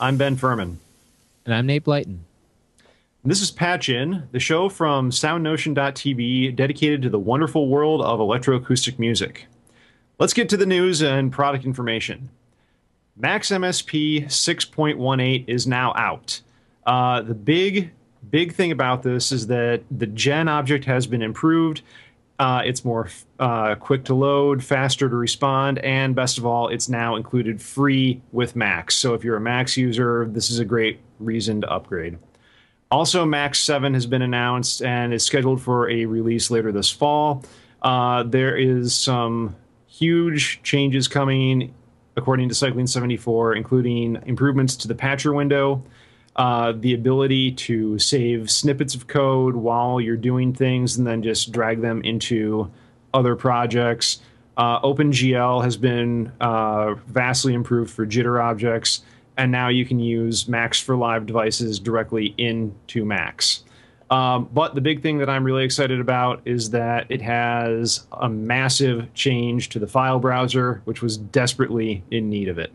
I'm Ben Furman. And I'm Nate Blyton. This is Patch In, the show from SoundNotion.tv dedicated to the wonderful world of electroacoustic music. Let's get to the news and product information. Max MSP 6.18 is now out. Uh, the big, big thing about this is that the gen object has been improved. Uh, it's more uh, quick to load, faster to respond, and best of all, it's now included free with Max. So if you're a Max user, this is a great reason to upgrade. Also, Max 7 has been announced and is scheduled for a release later this fall. Uh, there is some huge changes coming, according to Cycling 74, including improvements to the patcher window, uh, the ability to save snippets of code while you're doing things and then just drag them into other projects. Uh, OpenGL has been uh, vastly improved for jitter objects, and now you can use Max for live devices directly into Max. Um, but the big thing that I'm really excited about is that it has a massive change to the file browser, which was desperately in need of it.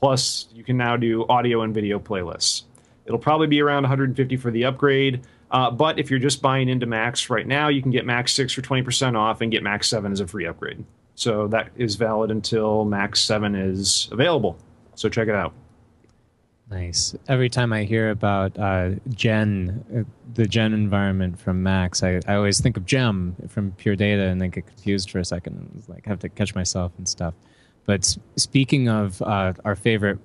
Plus, you can now do audio and video playlists. It'll probably be around 150 for the upgrade. Uh, but if you're just buying into Max right now, you can get Max 6 for 20% off and get Max 7 as a free upgrade. So that is valid until Max 7 is available. So check it out. Nice. Every time I hear about uh, Gen, uh, the Gen environment from Max, I, I always think of Gem from Pure Data and then get confused for a second and like have to catch myself and stuff. But speaking of uh, our favorite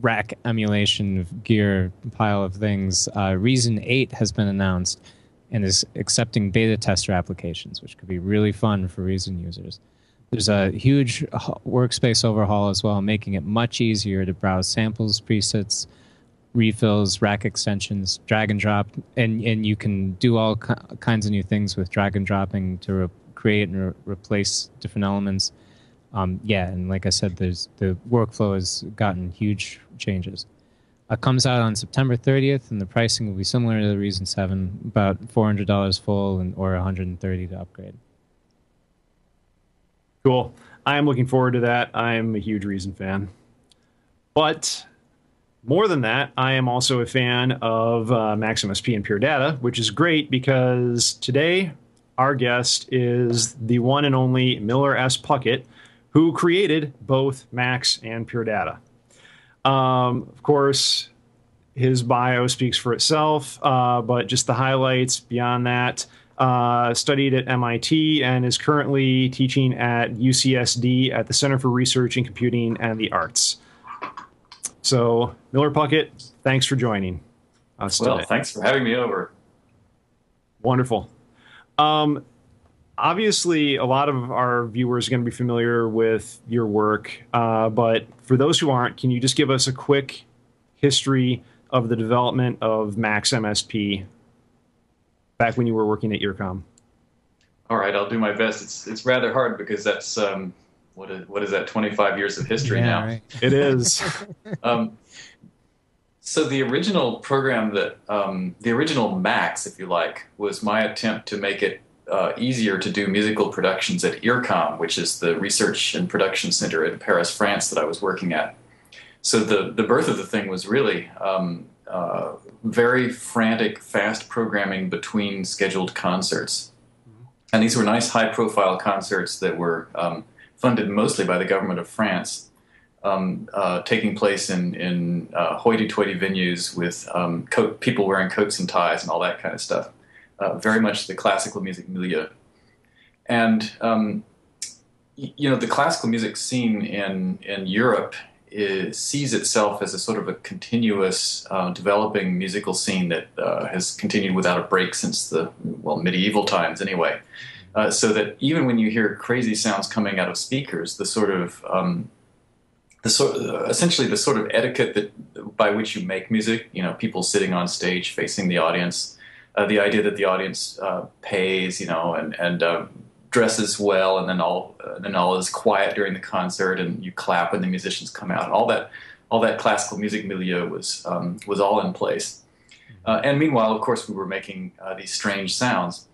rack emulation gear pile of things, uh, Reason 8 has been announced and is accepting beta tester applications, which could be really fun for Reason users. There's a huge workspace overhaul as well, making it much easier to browse samples, presets, refills, rack extensions, drag and drop, and, and you can do all kinds of new things with drag and dropping to re- create and re- replace different elements. Um, yeah, and like I said, there's the workflow has gotten huge changes. It uh, comes out on September 30th, and the pricing will be similar to the Reason 7, about $400 full and, or 130 to upgrade. Cool. I am looking forward to that. I am a huge Reason fan. But more than that, I am also a fan of uh, Max MSP and Pure Data, which is great because today our guest is the one and only Miller S. Puckette, who created both Max and Pure Data. Um, of course, his bio speaks for itself, uh, but just the highlights beyond that. Uh, studied at MIT and is currently teaching at UCSD at the Center for Research in Computing and the Arts. So, Miller Puckette, thanks for joining us well, today. thanks for having me over. Wonderful. Um, obviously, a lot of our viewers are going to be familiar with your work, uh, but for those who aren't, can you just give us a quick history of the development of Max MSP back when you were working at IRCAM? All right, I'll do my best. It's it's rather hard because that's um, what is what is that? Twenty five years of history yeah, now. Right. It is. um, so the original program that um, the original Max, if you like, was my attempt to make it uh, easier to do musical productions at IRCAM, which is the research and production center in Paris, France, that I was working at. So the the birth of the thing was really um, uh, very frantic, fast programming between scheduled concerts, mm-hmm. and these were nice, high-profile concerts that were um, funded mostly by the government of France. Um, uh, taking place in, in uh, hoity-toity venues with um, coat, people wearing coats and ties and all that kind of stuff uh, very much the classical music milieu. And um, you know, the classical music scene in in Europe is, sees itself as a sort of a continuous uh, developing musical scene that uh, has continued without a break since the well medieval times, anyway. Uh, so that even when you hear crazy sounds coming out of speakers, the sort of um, the sort, essentially the sort of etiquette that by which you make music, you know, people sitting on stage facing the audience, uh, the idea that the audience uh, pays, you know, and and um, dresses well, and then all uh, then all is quiet during the concert, and you clap when the musicians come out, and all that all that classical music milieu was um, was all in place. Uh, and meanwhile, of course, we were making uh, these strange sounds.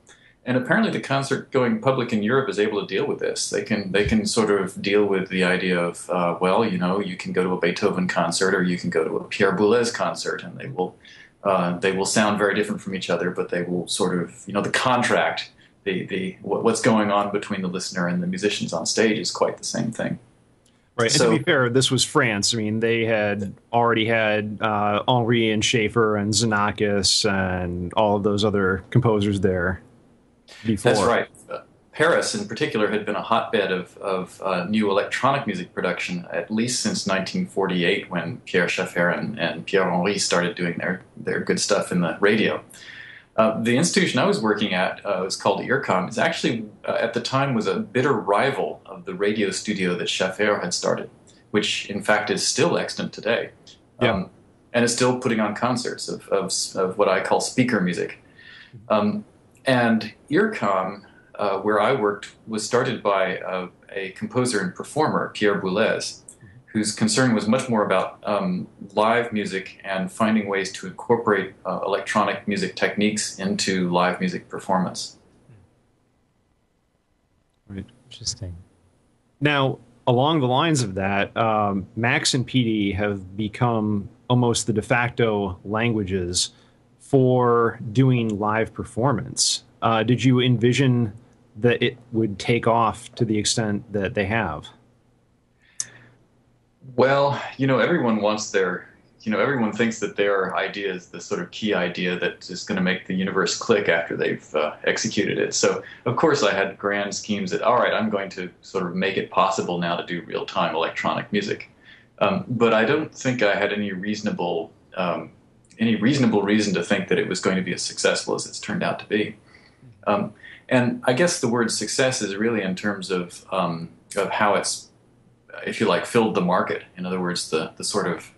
and apparently the concert going public in Europe is able to deal with this. They can they can sort of deal with the idea of uh, well, you know, you can go to a Beethoven concert or you can go to a Pierre Boulez concert, and they will uh, they will sound very different from each other, but they will sort of you know the contract, the the what's going on between the listener and the musicians on stage is quite the same thing. Right. So, and to be fair, this was France. I mean, they had already had uh, Henry and Schaeffer and Xenakis and all of those other composers there before. That's right. Paris, in particular, had been a hotbed of, of uh, new electronic music production, at least since 1948, when Pierre Schaeffer and, and Pierre Henry started doing their, their good stuff in the radio. Uh, the institution I was working at uh, was called IRCAM. It's actually, uh, at the time, was a bitter rival of the radio studio that Schaeffer had started, which, in fact, is still extant today. Yeah. Um, and is still putting on concerts of, of, of what I call speaker music. Um, and IRCAM, uh, where I worked, was started by a, a composer and performer, Pierre Boulez, whose concern was much more about um, live music and finding ways to incorporate uh, electronic music techniques into live music performance. Right. Interesting. Now, along the lines of that, um, Max and PD have become almost the de facto languages for doing live performance. Uh, did you envision that it would take off to the extent that they have? Well, you know, everyone wants their, you know, everyone thinks that their idea is the sort of key idea that is going to make the universe click after they've uh, executed it. So, of course, I had grand schemes that, all right, I'm going to sort of make it possible now to do real time electronic music. Um, but I don't think I had any reasonable, um, any reasonable reason to think that it was going to be as successful as it's turned out to be. Um, and I guess the word success is really in terms of um, of how it's if you like, filled the market. In other words, the, the sort of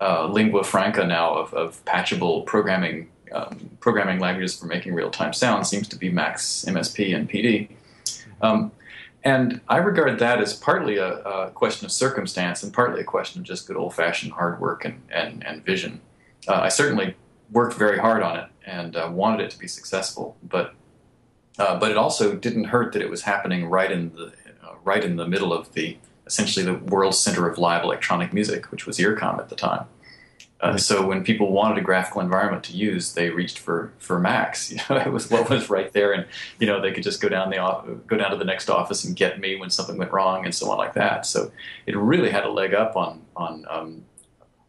uh, lingua franca now of, of patchable programming um, programming languages for making real time sound seems to be Max, MSP, and PD. Um, and I regard that as partly a, a, question of circumstance and partly a question of just good old fashioned hard work and, and, and vision. Uh, I certainly worked very hard on it and uh, wanted it to be successful, but uh, but it also didn't hurt that it was happening right in the uh, right in the middle of the essentially the world's center of live electronic music, which was IRCAM at the time. Uh, so when people wanted a graphical environment to use, they reached for for Max. You know, it was what was right there, and you know they could just go down the go down to the next office and get me when something went wrong, and so on like that. So it really had a leg up on on um,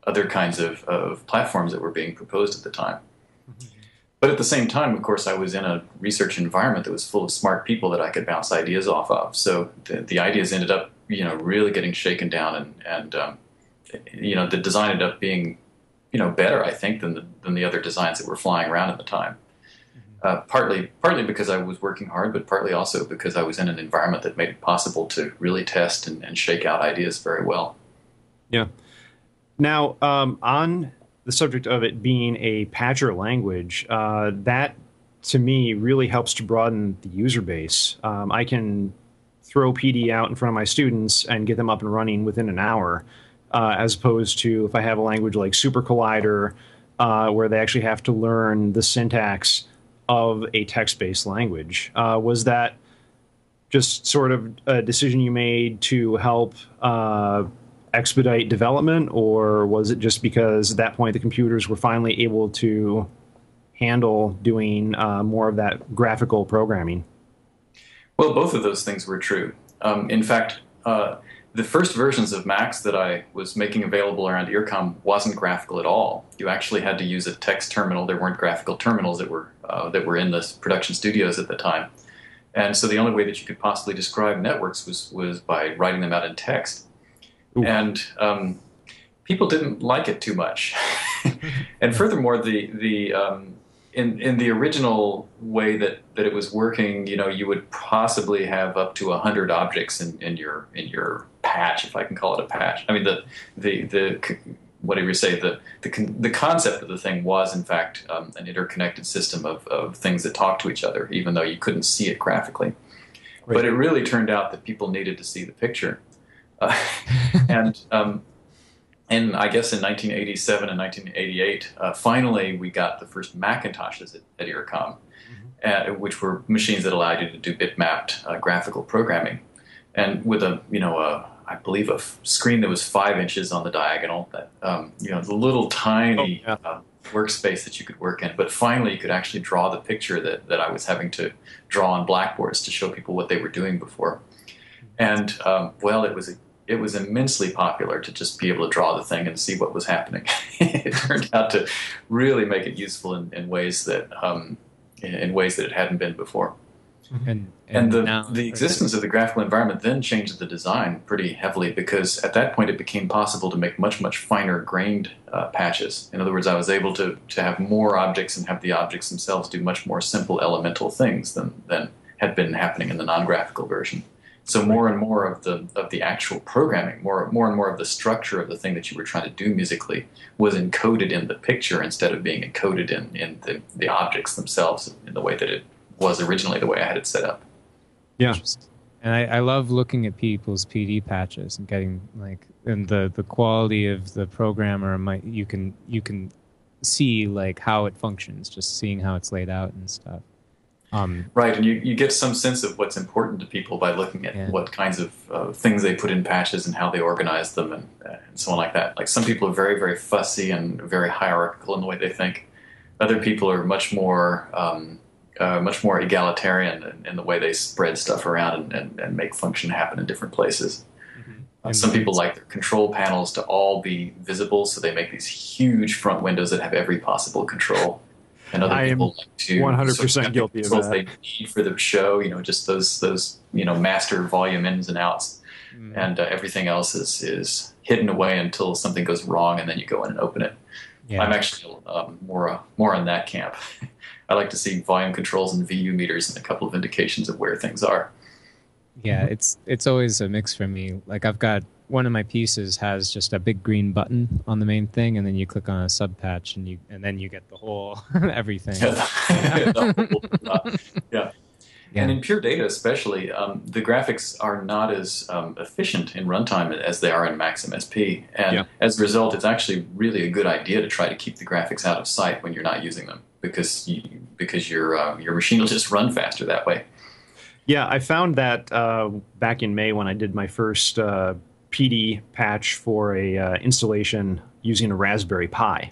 other kinds of, of platforms that were being proposed at the time. But at the same time, of course, I was in a research environment that was full of smart people that I could bounce ideas off of. So the, the ideas ended up you know really getting shaken down and and um, you know the design ended up being you know better I think than the than the other designs that were flying around at the time. Mm-hmm. Uh, partly partly because I was working hard, but partly also because I was in an environment that made it possible to really test and, and shake out ideas very well. Yeah. Now, um, on the subject of it being a patcher language, uh, that to me really helps to broaden the user base. Um, I can throw PD out in front of my students and get them up and running within an hour, uh, as opposed to if I have a language like Super Collider, uh, where they actually have to learn the syntax of a text based language. Uh, was that just sort of a decision you made to help uh, expedite development, or was it just because at that point the computers were finally able to handle doing uh, more of that graphical programming? Well, both of those things were true. Um, in fact, uh, the first versions of Max that I was making available around IRCAM wasn't graphical at all. You actually had to use a text terminal. There weren't graphical terminals that were uh, that were in the production studios at the time, and so the only way that you could possibly describe networks was was by writing them out in text. Ooh. And um, people didn't like it too much. and furthermore, the the um, in in the original way that that it was working, you know, you would possibly have up to hundred objects in, in your in your patch, if I can call it a patch. I mean, the the the whatever you say, the the the concept of the thing was in fact um, an interconnected system of of things that talk to each other, even though you couldn't see it graphically. Right. But it really turned out that people needed to see the picture, uh, and um, and I guess in 1987 and 1988, uh, finally we got the first Macintoshes at, at. Mm-hmm. uh, which were machines that allowed you to do bitmapped uh, graphical programming, and with a you know a I believe a f- screen that was five inches on the diagonal, that um, you know the little tiny Oh, yeah. uh, workspace that you could work in. But finally, you could actually draw the picture that that I was having to draw on blackboards to show people what they were doing before. And um, well, it was it was immensely popular to just be able to draw the thing and see what was happening. it turned out to really make it useful in, in ways that um, in, in ways that it hadn't been before. And, And the, now, the existence of the graphical environment then changed the design pretty heavily because at that point it became possible to make much, much finer grained uh, patches. In other words, I was able to, to have more objects and have the objects themselves do much more simple elemental things than, than had been happening in the non graphical version. So more and more of the of the actual programming, more more and more of the structure of the thing that you were trying to do musically was encoded in the picture instead of being encoded in, in the, the objects themselves in the way that it was originally the way I had it set up. Yeah. And I, I love looking at people's PD patches and getting like and the the quality of the programmer might you can you can see like how it functions just seeing how it's laid out and stuff. Um, Right, and you, you get some sense of what's important to people by looking at Yeah. what kinds of uh, things they put in patches and how they organize them and, uh, and so on like that. Like some people are very, very fussy and very hierarchical in the way they think. Other people are much more um, uh, much more egalitarian in, in the way they spread stuff around and, and, and make function happen in different places. Uh, And some people like their control panels to all be visible, so they make these huge front windows that have every possible control. And other I people like to 100% the guilty of that. they need for the show. You know, just those those you know master volume ins and outs, mm, and uh, everything else is is hidden away until something goes wrong, and then you go in and open it. yeah. I'm actually um, more uh, more in that camp. I like to see volume controls and VU meters and a couple of indications of where things are. Yeah, it's it's always a mix for me. Like I've got one of my pieces has just a big green button on the main thing, and then you click on a sub patch, and you and then you get the whole everything. The whole, uh, Yeah. And in pure data, especially, um, the graphics are not as um, efficient in runtime as they are in Max MSP. And Yeah. as a result, it's actually really a good idea to try to keep the graphics out of sight when you're not using them because you, because your uh, your machine will just run faster that way. Yeah, I found that uh, back in May when I did my first uh, PD patch for a uh, installation using a Raspberry Pi.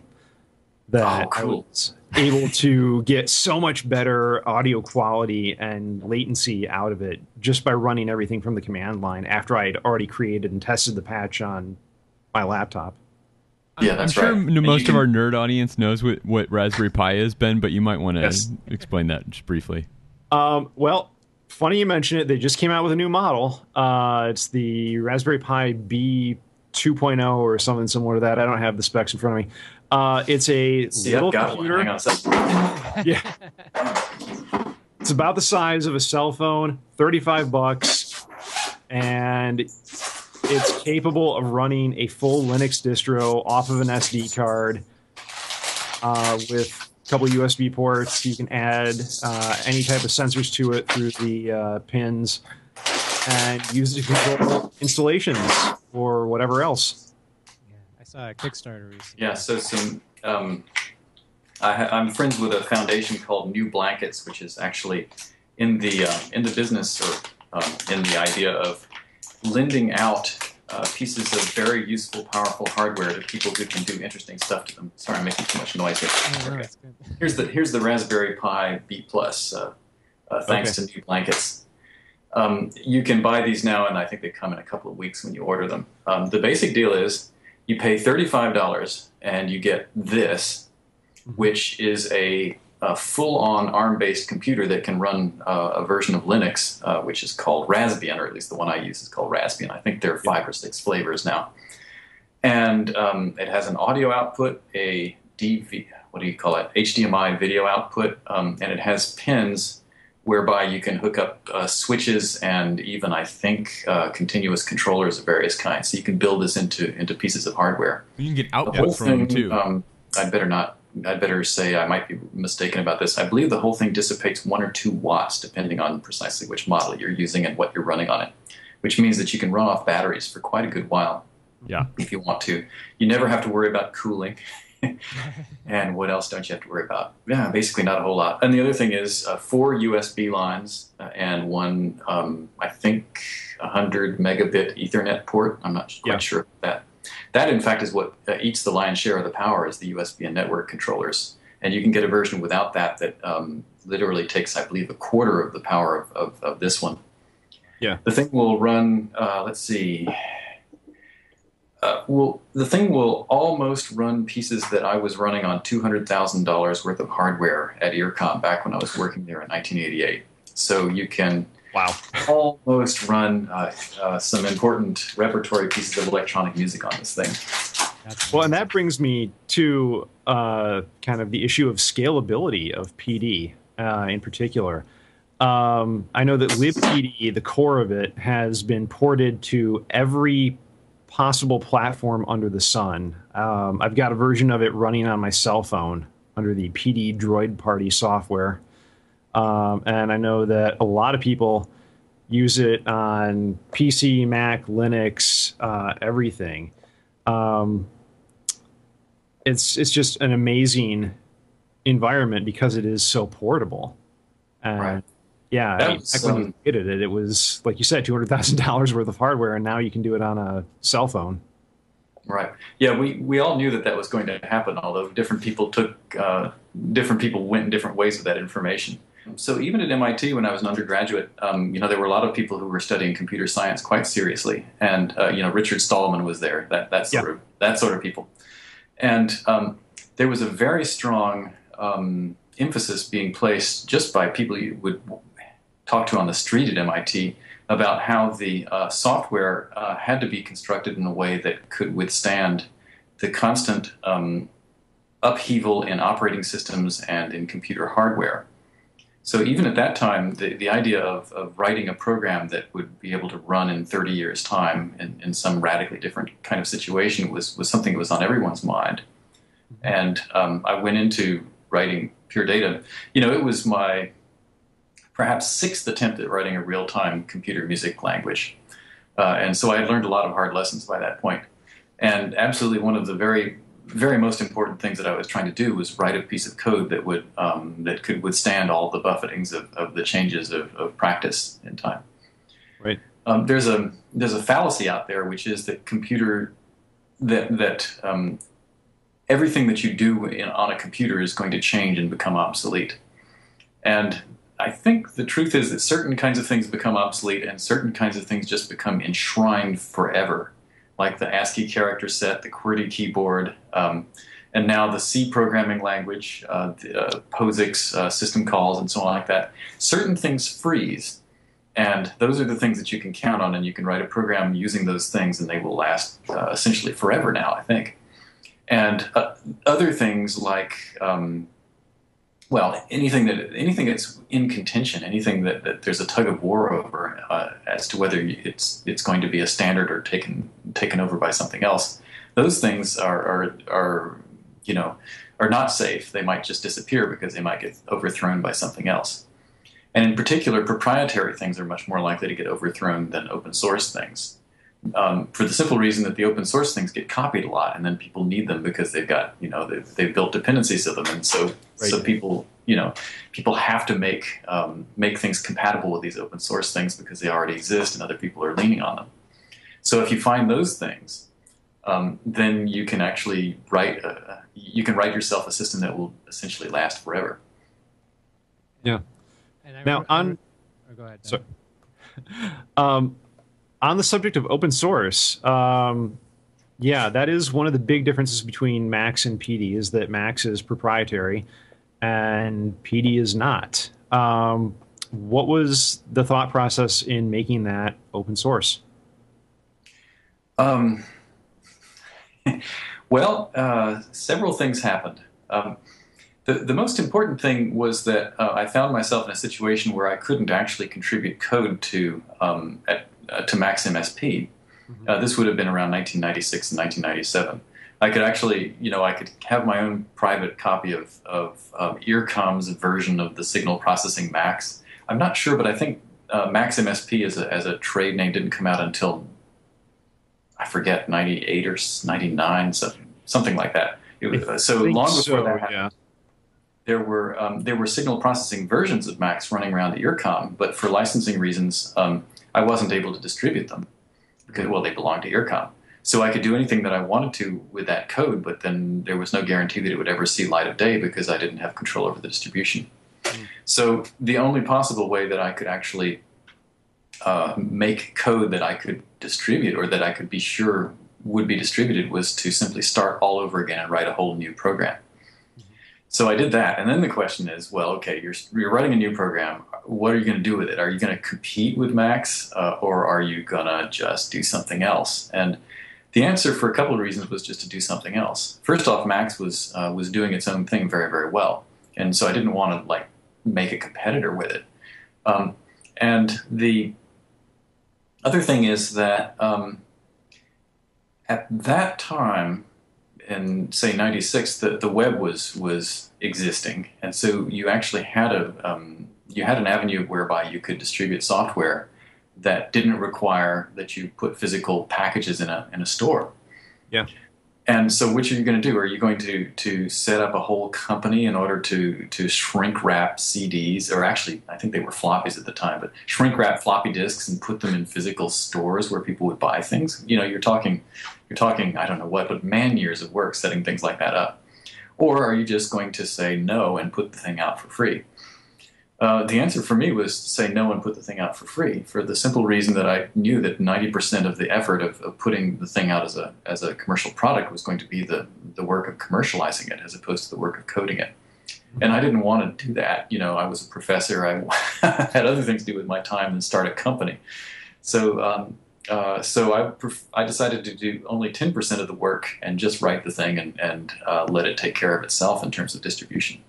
That Oh, cool. I was able to get so much better audio quality and latency out of it just by running everything from the command line after I had already created and tested the patch on my laptop. Yeah, that's I'm sure right. most you of our nerd audience knows what, what Raspberry Pi is, Ben, but you might want to Yes. explain that just briefly. Um, well, funny you mention it. They just came out with a new model. Uh, it's the Raspberry Pi B 2.0 or something similar to that. I don't have the specs in front of me. Uh, it's a See, little I've got one. computer. Hang on a second. Yeah. It's about the size of a cell phone, 35 bucks, and it's capable of running a full Linux distro off of an SD card uh, with couple USB ports. You can add uh, any type of sensors to it through the uh, pins and use it to control installations or whatever else. Yeah, I saw a Kickstarter recently. Yeah, so some. Um, I, I'm friends with a foundation called New Blankets, which is actually in the uh, in the business or um, in the idea of lending out uh, pieces of very useful, powerful hardware to people who can do interesting stuff to them. Sorry, I'm making too much noise here. Oh, Okay. Here's the here's the Raspberry Pi B Plus. Uh, uh, thanks to New Blankets. Um, you can buy these now, and I think they come in a couple of weeks when you order them. Um, the basic deal is you pay thirty five dollars and you get this, which is a, a full on ARM based computer that can run uh, a version of Linux, uh, which is called Raspbian, or at least the one I use is called Raspbian. I think there are five or six flavors now, and um, it has an audio output, a DV, what do you call it, HDMI video output, um, and it has pins whereby you can hook up uh, switches and even, I think, uh, continuous controllers of various kinds. So you can build this into into pieces of hardware. You can get output from them thing, too. um, I'd better not. I'd better say I might be mistaken about this. I believe the whole thing dissipates one or two watts, depending on precisely which model you're using and what you're running on it. Which means that you can run off batteries for quite a good while yeah. if you want to. You never have to worry about cooling. and what else don't you have to worry about? Yeah, basically not a whole lot. And the other thing is uh, four USB lines uh, and one, um, I think, 100 megabit Ethernet port. I'm not quite Yeah. sure of that. That, in fact, is what uh, eats the lion's share of the power is the USB and network controllers. And you can get a version without that that um, literally takes, I believe, a quarter of the power of, of, of this one. Yeah. The thing will run, uh, let's see, uh, will the thing will almost run pieces that I was running on two hundred thousand dollars worth of hardware at IRCAM back when I was working there in 1988. So you can Wow. almost run uh, uh, some important repertory pieces of electronic music on this thing. Well, and that brings me to uh, kind of the issue of scalability of PD uh, in particular. Um, I know that libpd, the core of it, has been ported to every possible platform under the sun. Um, I've got a version of it running on my cell phone under the PD Droid Party software. Um, and I know that a lot of people use it on PC, Mac, Linux, uh, everything. Um, it's it's just an amazing environment because it is so portable. And Right. Yeah, That was, back when um, you created it, it was like you said, two hundred thousand dollars worth of hardware, and now you can do it on a cell phone. Right. Yeah, we, we all knew that that was going to happen, although different people took, uh, different people went in different ways with that information. So even at MIT, when I was an undergraduate, um, you know, there were a lot of people who were studying computer science quite seriously, and uh, you know, Richard Stallman was there. That that sort Yeah. of that sort of people, and um, there was a very strong um, emphasis being placed just by people you would talk to on the street at MIT about how the uh, software uh, had to be constructed in a way that could withstand the constant um, upheaval in operating systems and in computer hardware. So even at that time, the, the idea of, of writing a program that would be able to run in 30 years' time in, in some radically different kind of situation was, was something that was on everyone's mind. And um, I went into writing pure data. You know, it was my perhaps sixth attempt at writing a real-time computer music language. Uh, and so I had learned a lot of hard lessons by that point. And absolutely one of the very, very most important things that I was trying to do was write a piece of code that would um, that could withstand all the buffetings of, of the changes of, of practice in time. Right. Um, there's a there's a fallacy out there which is that computer that that um, everything that you do in, on a computer is going to change and become obsolete. And I think the truth is that certain kinds of things become obsolete and certain kinds of things just become enshrined forever, like the ASCII character set, the QWERTY keyboard, um, and now the C programming language, uh, the, uh, POSIX uh, system calls, and so on like that. Certain things freeze, and those are the things that you can count on, and you can write a program using those things, and they will last uh, essentially forever now, I think. And uh, other things like um, well, anything that anything that's in contention, anything that, that there's a tug of war over uh, as to whether it's it's going to be a standard or taken taken over by something else, those things are are, are you know are not safe. They might just disappear because they might get overthrown by something else. And in particular, proprietary things are much more likely to get overthrown than open source things. Um, for the simple reason that the open source things get copied a lot, and then people need them because they've got you know they've, they've built dependencies of them, and so so people you know people have to make um, make things compatible with these open source things because they already exist and other people are leaning on them. So if you find those things, um, then you can actually write a, you can write yourself a system that will essentially last forever. And I Now, remember- on- re- oh, go ahead. Dan. Sorry. Um, on the subject of open source, um, yeah, that is one of the big differences between Max and PD is that Max is proprietary and PD is not. Um, what was the thought process in making that open source? Um, well, uh, several things happened. Um, the, the most important thing was that uh, I found myself in a situation where I couldn't actually contribute code to um, at, uh, to Max MSP. Uh, this would have been around 1996 and 1997. I could actually, you know, I could have my own private copy of, of um, IRCAM's version of the signal processing Max. I'm not sure, but I think uh, Max MSP as a, as a trade name didn't come out until I forget, 98 or 99, something, something like that. It was, I so long before so, that happened, yeah. there were um, there were signal processing versions of Max running around at IRCAM, but for licensing reasons, um, I wasn't able to distribute them because well, they belonged to IRCAM. So I could do anything that I wanted to with that code, but then there was no guarantee that it would ever see light of day because I didn't have control over the distribution. So the only possible way that I could actually uh, make code that I could distribute or that I could be sure would be distributed was to simply start all over again and write a whole new program. So I did that, and then the question is, well, okay, you're you're writing a new program. What are you going to do with it? Are you going to compete with Max, uh, or are you going to just do something else? And the answer, for a couple of reasons, was just to do something else. First off, Max was uh, was doing its own thing very, very well, and so I didn't want to like make a competitor with it. Um, and the other thing is that um, at that time, in say '96, the, the web was was existing, and so you actually had a um, you had an avenue whereby you could distribute software that didn't require that you put physical packages in a in a store. Yeah. And so, which are you going to do? Are you going to to set up a whole company in order to to shrink wrap CDs, or actually, I think they were floppies at the time, but shrink wrap floppy disks and put them in physical stores where people would buy things? You know, you're talking, you're talking, I don't know what, but man years of work setting things like that up. Or are you just going to say no and put the thing out for free? Uh, the answer for me was to say no and put the thing out for free for the simple reason that I knew that 90% of the effort of, of, putting the thing out as a, as a commercial product was going to be the, the work of commercializing it as opposed to the work of coding it. And I didn't want to do that. You know, I was a professor. I had other things to do with my time than start a company. So, um, uh, so I, pref- I decided to do only 10% of the work and just write the thing and, and uh, let it take care of itself in terms of distribution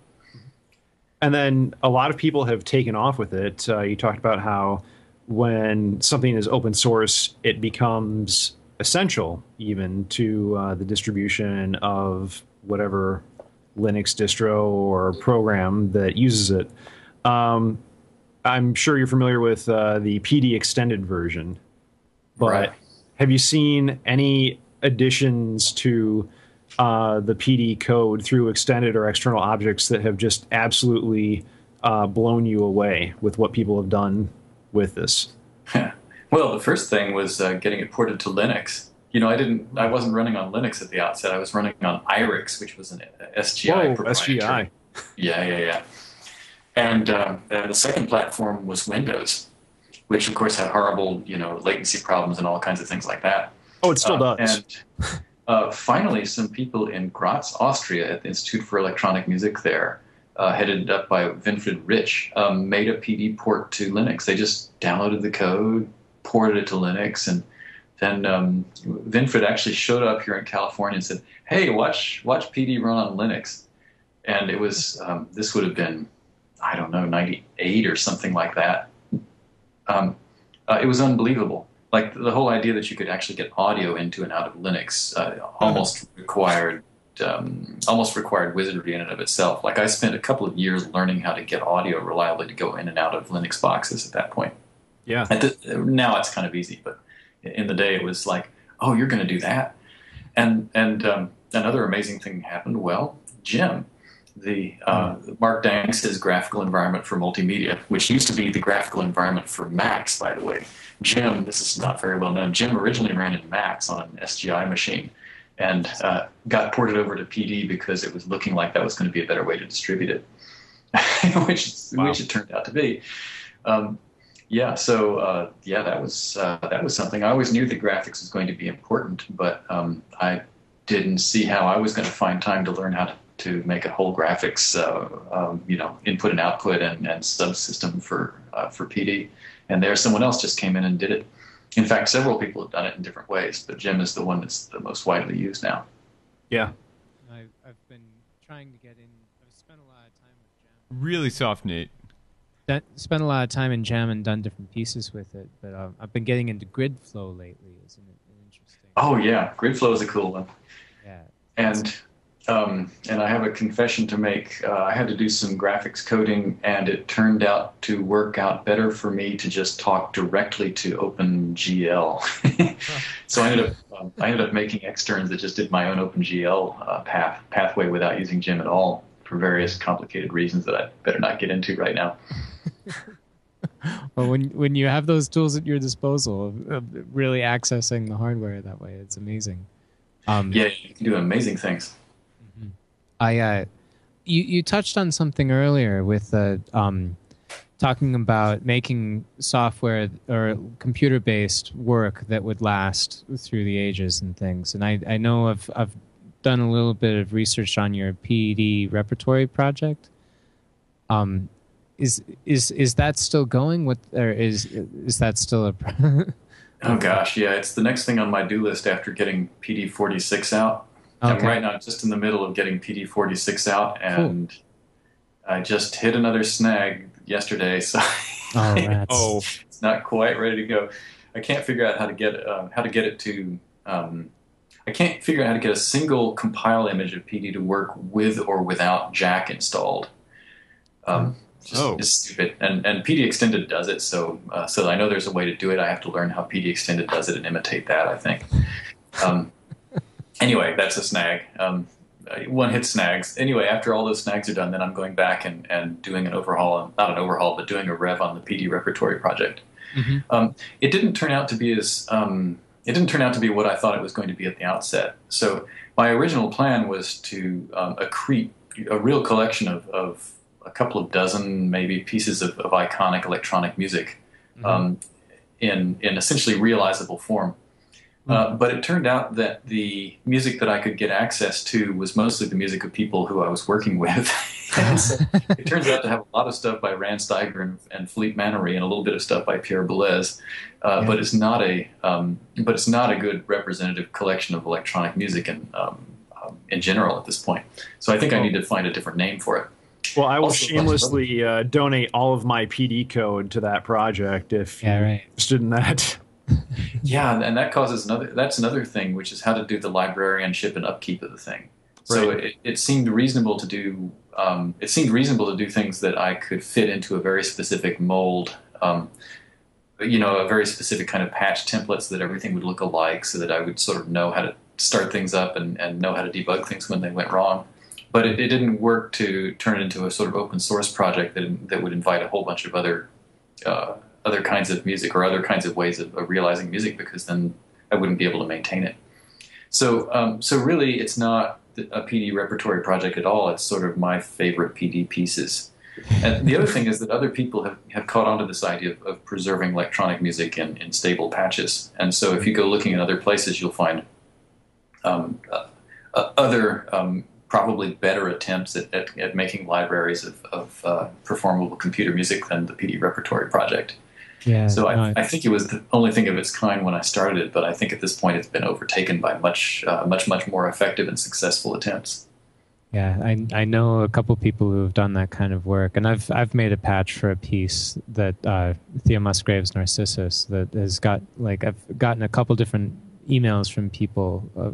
and then a lot of people have taken off with it. Uh, you talked about how when something is open source, it becomes essential even to uh, the distribution of whatever Linux distro or program that uses it. Um, I'm sure you're familiar with uh, the PD extended version, but right. have you seen any additions to uh, the PD code through extended or external objects that have just absolutely uh, blown you away with what people have done with this? well, the first thing was uh, getting it ported to Linux. You know, I didn't, I wasn't running on Linux at the outset. I was running on IRIX, which was an SGI. Whoa, SGI. Yeah, yeah, yeah. And uh, the second platform was Windows, which of course had horrible, you know, latency problems and all kinds of things like that. Oh, it still uh, does. And, uh, finally, some people in Graz, Austria, at the Institute for Electronic Music there, uh, headed up by Winfried Ritsch, um, made a PD port to Linux. They just downloaded the code, ported it to Linux, and then um, Winfried actually showed up here in California and said, "Hey, watch watch PD run on Linux." And it was um, this would have been, I don't know, '98 or something like that. Um, uh, it was unbelievable like the whole idea that you could actually get audio into and out of Linux uh, almost required um, almost required wizardry in and of itself. Like I spent a couple of years learning how to get audio reliably to go in and out of Linux boxes at that point. Yeah. The, now it's kind of easy, but in the day it was like, oh, you're going to do that, and and um, another amazing thing happened. Well, Jim, the uh, Mark Danks' graphical environment for multimedia, which used to be the graphical environment for Max, by the way. Gem, this is not very well known. Gem originally ran in Max on an SGI machine and uh, got ported over to PD because it was looking like that was going to be a better way to distribute it, which wow. which it turned out to be. Um, yeah, so uh, yeah, that was uh, that was something. I always knew that graphics was going to be important, but um, I didn't see how I was going to find time to learn how to, to make a whole graphics, uh, um, you know, input and output and, and subsystem for uh, for PD and there someone else just came in and did it. In fact, several people have done it in different ways, but Gem is the one that's the most widely used now. Yeah. I've, I've been trying to get in. I've spent a lot of time with Gem. Really soft, Nate. That, spent a lot of time in Gem and done different pieces with it, but um, I've been getting into GridFlow lately. Isn't it interesting? Oh yeah, GridFlow is a cool one. Yeah. And um, and I have a confession to make. Uh, I had to do some graphics coding, and it turned out to work out better for me to just talk directly to OpenGL. so I ended up um, I ended up making externs that just did my own OpenGL uh, path pathway without using Gem at all for various complicated reasons that I better not get into right now. well, when when you have those tools at your disposal, of, of really accessing the hardware that way, it's amazing. Um, yeah, you can do amazing things. I, uh, you you touched on something earlier with uh, um, talking about making software or computer based work that would last through the ages and things. And I I know I've I've done a little bit of research on your PD repertory project. Um, is is is that still going? What or is is that still a? oh gosh, yeah, it's the next thing on my do list after getting PD forty six out. Okay. I'm right now just in the middle of getting PD forty six out, and cool. I just hit another snag yesterday, so oh, oh, it's not quite ready to go. I can't figure out how to get uh, how to get it to. Um, I can't figure out how to get a single compile image of PD to work with or without Jack installed. Um, just, oh. just stupid. And and PD Extended does it, so uh, so I know there's a way to do it. I have to learn how PD Extended does it and imitate that. I think. Um, anyway, that's a snag. Um, uh, one hit snags. Anyway, after all those snags are done, then I'm going back and, and doing an overhaul, not an overhaul, but doing a rev on the PD repertory project. Mm-hmm. Um, it didn't turn out to be as um, it didn't turn out to be what I thought it was going to be at the outset. So my original plan was to um, accrete a real collection of, of a couple of dozen, maybe pieces of, of iconic electronic music mm-hmm. um, in in essentially realizable form. Uh, but it turned out that the music that I could get access to was mostly the music of people who I was working with. so it turns out to have a lot of stuff by Rand Steiger and, and Philippe Manoury and a little bit of stuff by Pierre Boulez. Uh, yeah. But it's not a um, but it's not a good representative collection of electronic music in um, um, in general at this point. So I think I need to find a different name for it. Well, I will also, shamelessly uh, donate all of my PD code to that project if yeah, you're right. interested in that. yeah, and that causes another. That's another thing, which is how to do the librarianship and upkeep of the thing. So it, it, seemed reasonable to do. Um, it seemed reasonable to do things that I could fit into a very specific mold. Um, you know, a very specific kind of patch template so that everything would look alike, so that I would sort of know how to start things up and, and know how to debug things when they went wrong but it, it, didn't work to turn it into a sort of open source project that, that would invite a whole bunch of other uh, other kinds of music or other kinds of ways of, of, realizing music because then I wouldn't be able to maintain it. So um, so really, it's not a PD repertory project at all. It's sort of my favorite PD pieces. And the other thing is that other people have, have caught on to this idea of, of preserving electronic music in, in stable patches. And so if you go looking in other places, you'll find um, uh, uh, other um, probably better attempts at, at, at making libraries of, of uh, performable computer music than the PD Repertory project. Yeah, so I, no, I, think it was the only thing of its kind when I started it, but I think at this point it's been overtaken by much, uh, much, much more effective and successful attempts. Yeah, I I know a couple people who have done that kind of work, and I've I've made a patch for a piece that uh, Thea Musgrave's Narcissus that has got like I've gotten a couple different emails from people uh,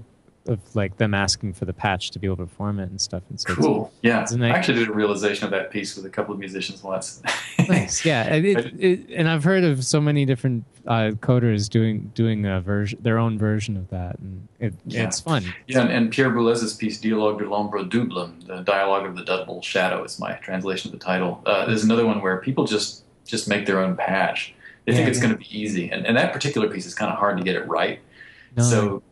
of like them asking for the patch to be able to perform it and stuff. And so cool. yeah. I actually did a realization of that piece with a couple of musicians once. nice. Yeah. It, it, and I've heard of so many different uh, coders doing doing a version, their own version of that, and it, yeah. it's fun. Yeah, and, and Pierre Boulez's piece "Dialogue de l'ombre double," the dialogue of the double shadow, is my translation of the title. Uh, there's another one where people just just make their own patch. They think it's yeah. going to be easy, and, and that particular piece is kind of hard to get it right. No. So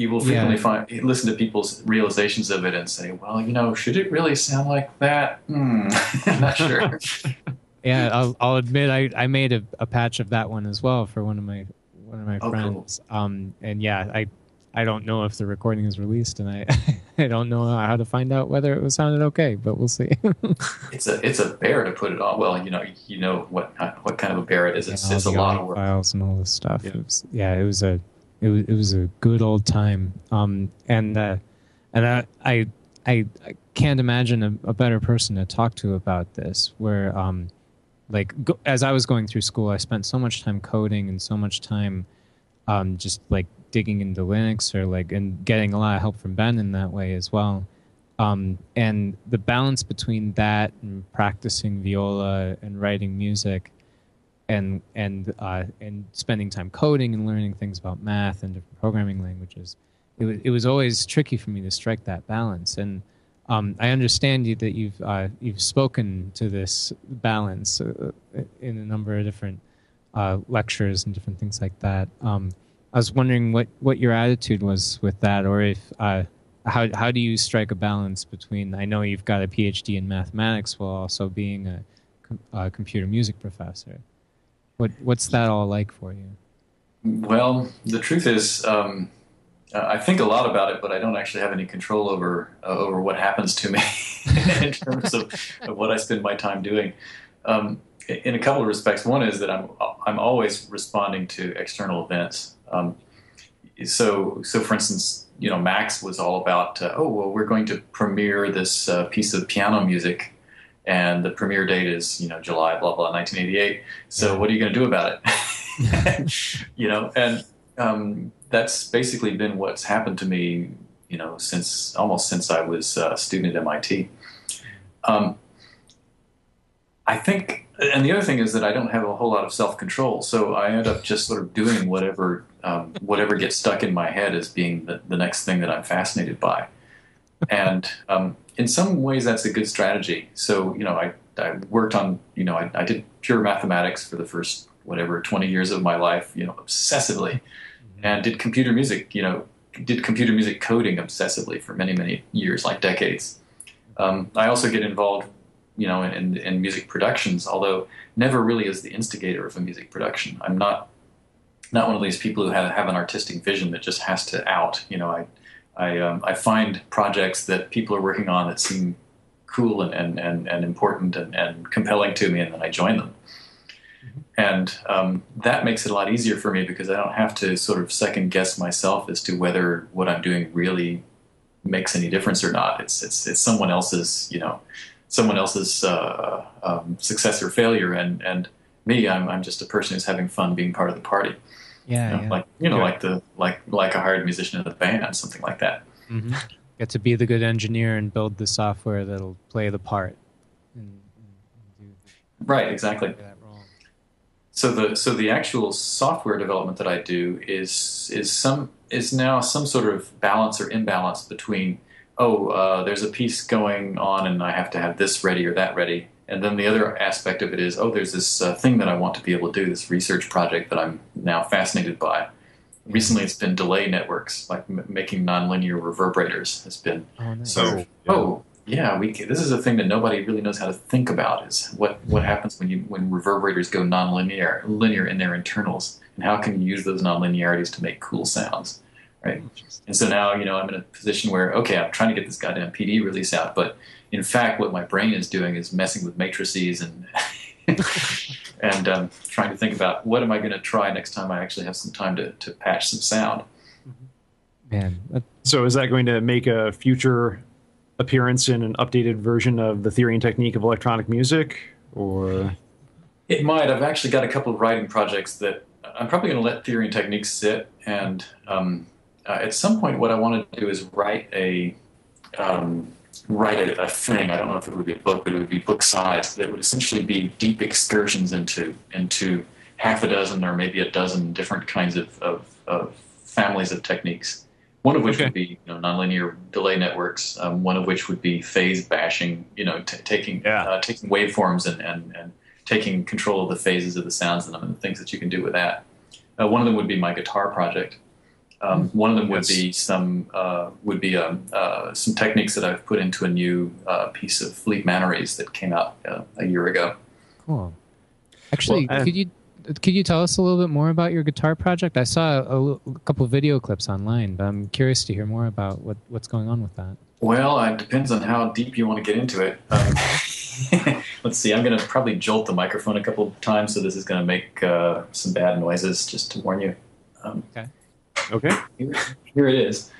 you will frequently yeah. find listen to people's realizations of it and say, "Well, you know, should it really sound like that?" Hmm, I'm not sure. yeah, I'll, I'll, admit I, I made a, a, patch of that one as well for one of my one of my oh, friends. Cool. Um, and yeah, I I don't know if the recording is released, and I I don't know how to find out whether it was sounded okay, but we'll see. it's a it's a bear to put it on. Well, you know you know what what kind of a bear it is. It's, yeah, it's a lot of work. Files and all this stuff. Yeah. It was, yeah, it was a it was it was a good old time. Um, and uh, and I, I I can't imagine a, a, better person to talk to about this. Where um, like go, as I was going through school, I spent so much time coding and so much time um, just like digging into Linux or like and getting a lot of help from Ben in that way as well. Um, and the balance between that and practicing viola and writing music and and uh, and spending time coding and learning things about math and different programming languages, it was it was always tricky for me to strike that balance. And um, I understand you that you've uh, you've spoken to this balance uh, in a number of different uh, lectures and different things like that. Um, I was wondering what, what your attitude was with that, or if uh, how how do you strike a balance between? I know you've got a PhD in mathematics while also being a, a computer music professor. What what's that all like for you? Well, the truth is, um, I think a lot about it, but I don't actually have any control over uh, over what happens to me in terms of, of, what I spend my time doing. Um, in a couple of respects, one is that I'm I'm always responding to external events. Um, so, so for instance, you know, Max was all about, uh, oh, well, we're going to premiere this uh, piece of piano music, and the premiere date is, you know, July, blah blah, 1988. So, what are you going to do about it? you know, and um, that's basically been what's happened to me, you know, since almost since I was a student at MIT. Um, I think and the other thing is that I don't have a whole lot of self control, so I end up just sort of doing whatever um, whatever gets stuck in my head as being the, the next thing that I'm fascinated by. And um, in some ways, that's a good strategy. So you know, I, I worked on you know I, I did pure mathematics for the first whatever 20 years of my life, you know, obsessively, mm-hmm. and did computer music, you know, did computer music coding obsessively for many many years, like decades. Um, I also get involved you know, in, in, music productions, although never really as the instigator of a music production. I'm not not one of these people who have, have an artistic vision that just has to out. You know, I I, um, I find projects that people are working on that seem cool and, and, and, and important and, and compelling to me, and then I join them. Mm-hmm. And um, that makes it a lot easier for me because I don't have to sort of second guess myself as to whether what I'm doing really makes any difference or not. It's it's it's someone else's you know someone else's uh, um, success or failure, and and me, I'm I'm just a person who's having fun being part of the party. Yeah, you know, yeah. like you know, yeah. like the like like a hired musician in the band, something like that. Mm-hmm. Get to be the good engineer and build the software that'll play the part. And, and right, exactly. So the so the actual software development that I do is is some is now some sort of balance or imbalance between oh, uh, there's a piece going on and I have to have this ready or that ready. And then the other aspect of it is, oh, there's this uh, thing that I want to be able to do, this research project that I'm now fascinated by. Recently, it's been delay networks, like m- making nonlinear reverberators. Has been oh, nice. so. Yeah. Oh, yeah, we. Can, this is a thing that nobody really knows how to think about. Is what what happens when you when reverberators go nonlinear linear in their internals, and how can you use those nonlinearities to make cool sounds? Right? And so now, you know, I'm in a position where, okay, I'm trying to get this goddamn PD release out, but in fact, what my brain is doing is messing with matrices and and um, trying to think about what am I going to try next time I actually have some time to, to patch some sound. Man, so is that going to make a future appearance in an updated version of the theory and technique of electronic music, or it might? I've actually got a couple of writing projects that I'm probably going to let theory and technique sit and um, uh, at some point, what I want to do is write a um, write a, a, thing. I don't know if it would be a book, but it would be book size. That would essentially be deep excursions into into half a dozen or maybe a dozen different kinds of, of, of families of techniques. One of which okay. would be you know, nonlinear delay networks. Um, one of which would be phase bashing. You know, t- taking yeah. uh, taking waveforms and, and, and taking control of the phases of the sounds in them and the things that you can do with that. Uh, one of them would be my guitar project. Um, one of them would yes. be some uh, would be um, uh, some techniques that I've put into a new uh, piece of Philippe Manoury's that came out uh, a year ago. Cool. Actually, well, could you could you tell us a little bit more about your guitar project? I saw a, a couple video clips online, but I'm curious to hear more about what, what's going on with that. Well, it depends on how deep you want to get into it. Um, let's see. I'm going to probably jolt the microphone a couple of times, so this is going to make uh, some bad noises, just to warn you. Um, okay. Okay. Here, here it is.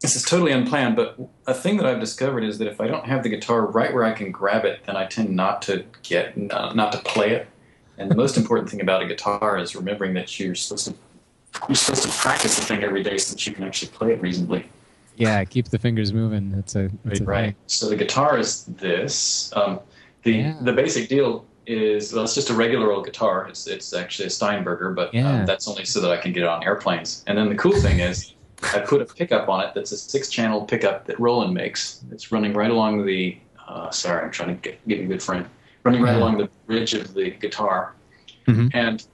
This is totally unplanned, but a thing that I've discovered is that if I don't have the guitar right where I can grab it, then I tend not to get not, not to play it. And the most important thing about a guitar is remembering that you're supposed to you're supposed to practice the thing every day so that you can actually play it reasonably. Yeah, keep the fingers moving. That's a that's a Right. So the guitar is this. Um, the Yeah. the basic deal is well, it's just a regular old guitar. It's it's actually a Steinberger, but Yeah. um, that's only so that I can get it on airplanes. And then the cool thing is, I put a pickup on it that's a six-channel pickup that Roland makes. It's running right along the. Uh, sorry, I'm trying to get, give you a good friend. Running right Yeah. along the bridge of the guitar, Mhm. and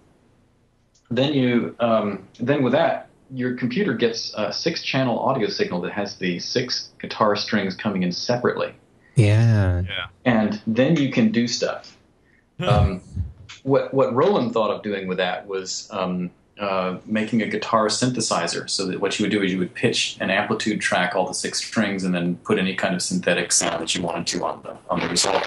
then you um, then with that your computer gets a six-channel audio signal that has the six guitar strings coming in separately Yeah. Yeah. and then you can do stuff. Um, what what Roland thought of doing with that was um, uh, making a guitar synthesizer. So that what you would do is you would pitch an amplitude track all the six strings, and then put any kind of synthetic sound that you wanted to on the on the result.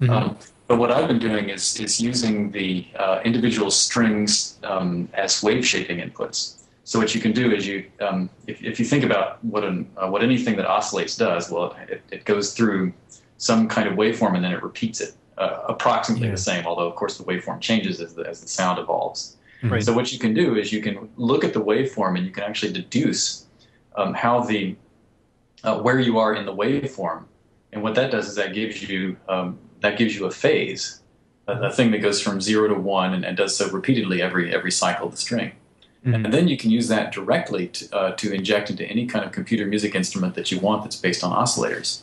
Mhm. Um, but what I've been doing is is using the uh, individual strings um, as wave shaping inputs. So what you can do is you, um, if, if you think about what an uh, what anything that oscillates does, well, it, it goes through some kind of waveform and then it repeats it uh, approximately Yeah. the same. Although of course the waveform changes as the as the sound evolves. Right. So what you can do is you can look at the waveform and you can actually deduce um, how the uh, where you are in the waveform, and what that does is that gives you um, that gives you a phase, a, a thing that goes from zero to one and, and does so repeatedly every every cycle of the string. Mhm. And then you can use that directly to, uh, to inject into any kind of computer music instrument that you want that's based on oscillators.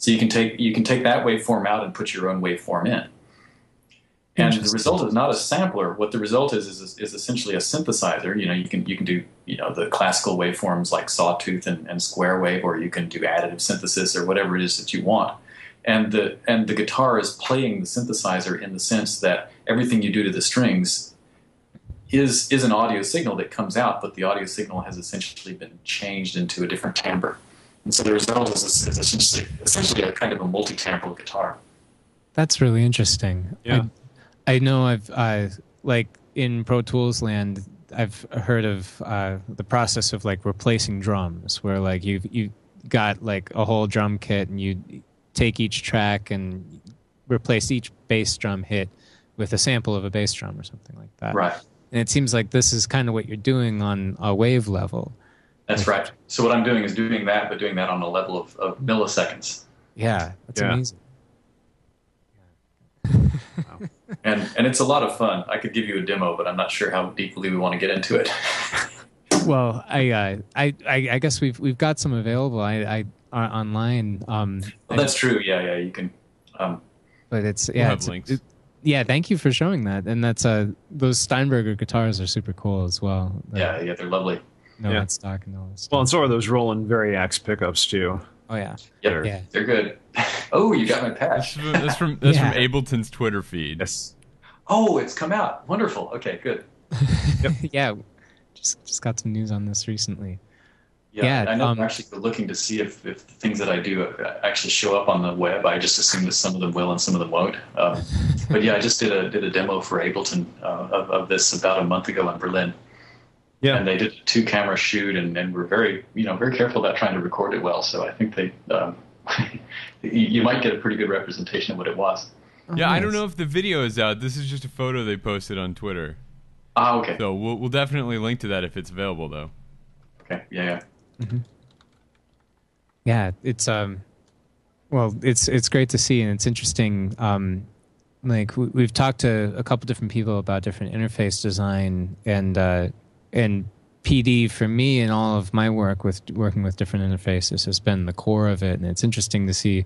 So you can take you can take that waveform out and put your own waveform in. And the result is not a sampler. What the result is is, is essentially a synthesizer. You know, you can you can do you know the classical waveforms like sawtooth and, and square wave, or you can do additive synthesis or whatever it is that you want. And the and the guitar is playing the synthesizer in the sense that everything you do to the strings is is an audio signal that comes out, but the audio signal has essentially been changed into a different timbre. And so the result is, is essentially essentially a kind of a multi-timbral guitar. That's really interesting. Yeah. I, I know I've uh, like in Pro Tools land, I've heard of uh, the process of like replacing drums, where like you've you got like a whole drum kit and you take each track and replace each bass drum hit with a sample of a bass drum or something like that. Right. And it seems like this is kind of what you're doing on a wave level. That's right. So what I'm doing is doing that, but doing that on a level of, of milliseconds. Yeah, that's Yeah. amazing. And and it's a lot of fun. I could give you a demo, but I'm not sure how deeply we want to get into it. Well, I, uh, I, I, I guess we've we've got some available. I, I uh, online. Um, well, that's true. Yeah, yeah. You can. Um, but it's We'll yeah, have it's- links. it- yeah. Thank you for showing that. And that's uh, those Steinberger guitars are super cool as well. The yeah, yeah. They're lovely. No Yeah. stock and all this. Stuff. Well, and so are those Roland Variax pickups too. oh yeah, Yep. yeah. They're good. Oh, you got my patch. That's from that's from, that's Yeah. from Ableton's Twitter feed. Yes. Oh, it's come out. Wonderful. Okay, good. yeah. Just just got some news on this recently. Yeah, Yeah, I know um, I'm actually looking to see if, if the things that I do uh, actually show up on the web. I just assume that some of them will and some of them won't. Um, but yeah, I just did a did a demo for Ableton uh, of, of this about a month ago in Berlin. Yeah. And they did a two camera shoot and, and were very you know very careful about trying to record it well. So I think they um, you, you might get a pretty good representation of what it was. Oh, Yeah, I don't know if the video is out. This is just a photo they posted on Twitter. Ah, okay, So we'll we'll definitely link to that if it's available though. okay, yeah, yeah. Yeah, it's um, well, it's it's great to see, and it's interesting. Um, like we, we've talked to a couple different people about different interface design, and uh, and PD for me and all of my work with working with different interfaces has been the core of it, and it's interesting to see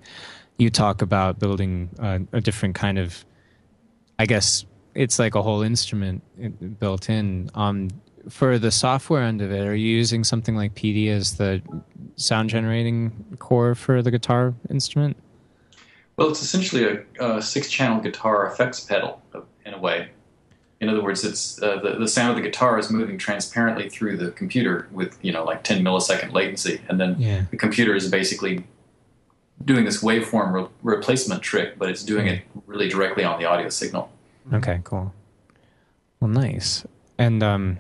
you talk about building uh, a different kind of, I guess it's like a whole instrument built in. Um, for the software end of it, are you using something like PD as the sound generating core for the guitar instrument? Well, it's essentially a, a six-channel guitar effects pedal uh, in a way. In other words, it's uh, the the sound of the guitar is moving transparently through the computer with you know like 10 millisecond latency, and then Yeah. the computer is basically doing this waveform re- replacement trick, but it's doing it really directly on the audio signal. Okay, cool. Well, nice. And um,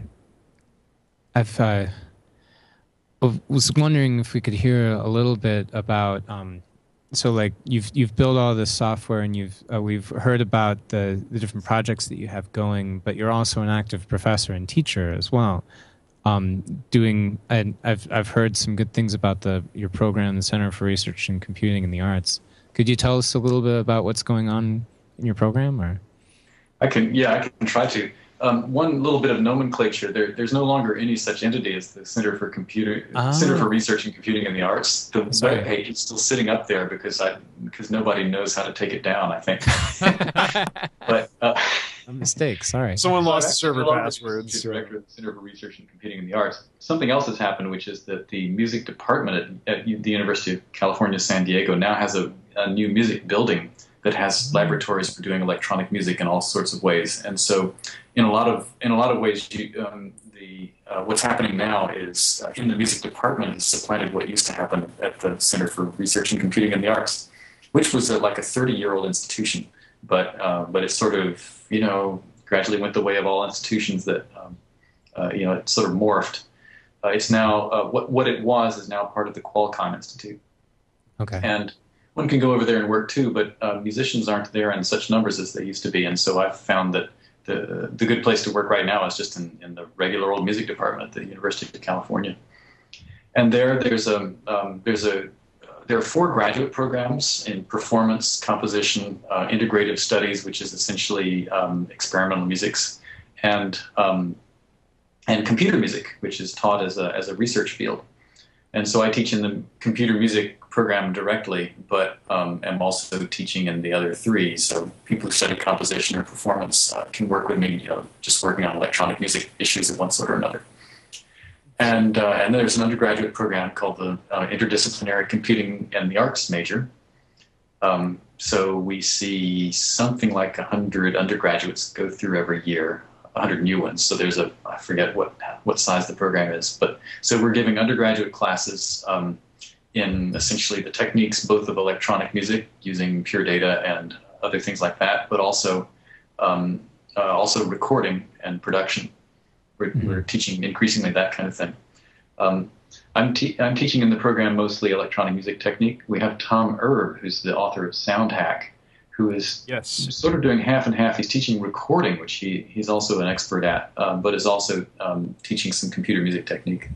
I've uh, was wondering if we could hear a little bit about. Um, so, like you've you've built all this software, and you've uh, we've heard about the the different projects that you have going, but you're also an active professor and teacher as well. um, doing. And I've I've heard some good things about the your program, the Center for Research in Computing and the Arts. Could you tell us a little bit about what's going on in your program, or? I can, yeah, I can try to. Um, one little bit of nomenclature: there, there's no longer any such entity as the Center for Computer, Ah. Center for Research and Computing in the Arts. The Sorry. web page is still sitting up there because I, because nobody knows how to take it down. I think, but. Uh, A mistake. Sorry. Someone lost the server no longer passwords. associate director of the Center for Research and Computing in the Arts. Something else has happened, which is that the music department at, at the University of California, San Diego, now has a, a new music building that has laboratories for doing electronic music in all sorts of ways. And so, in a lot of in a lot of ways, you, um, the uh, what's happening now is uh, in the music department has supplanted what used to happen at the Center for Research in Computing and the Arts, which was a, like a 30 year old institution but uh, but it sort of you know gradually went the way of all institutions that um, uh, you know it sort of morphed. Uh, it's now uh, what what it was is now part of the Qualcomm Institute, Okay. and one can go over there and work too. But uh, musicians aren't there in such numbers as they used to be, and so I've found that the the good place to work right now is just in, in the regular old music department at the University of California. And there, there's a um, there's a there are four graduate programs in performance, composition, uh, integrative studies, which is essentially um, experimental musics, and um, and computer music, which is taught as a as a research field. And so I teach in the computer music program directly, but um, am also teaching in the other three. So people who study composition or performance uh, can work with me, you know, just working on electronic music issues of one sort or another. And, uh, and there's an undergraduate program called the uh, Interdisciplinary Computing and the Arts major. Um, so we see something like 100 undergraduates go through every year, 100 new ones. So there's a, I forget what, what size the program is, but so we're giving undergraduate classes um, in essentially the techniques both of electronic music using pure data and other things like that, but also um, uh, also recording and production. We're, Mhm. we're teaching increasingly that kind of thing. Um, I'm, te- I'm teaching in the program mostly electronic music technique. We have Tom Erbe, who's the author of SoundHack, who is Yes. sort of doing half and half. He's teaching recording, which he, he's also an expert at, um, but is also um, teaching some computer music technique.